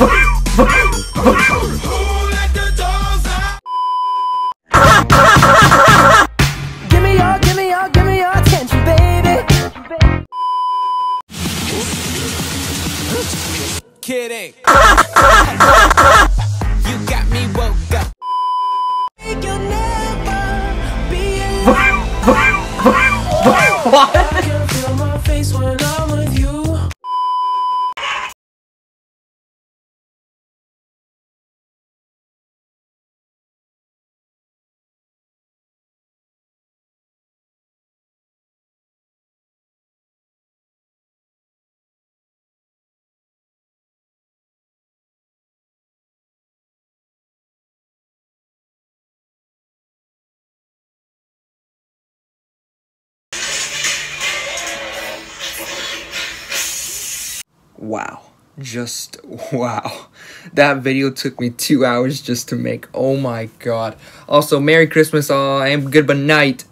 give me your, give me your, give me your attention, baby. Kidding. what? Wow. Just wow. That video took me two hours just to make. Oh my god. Also merry christmas all and good night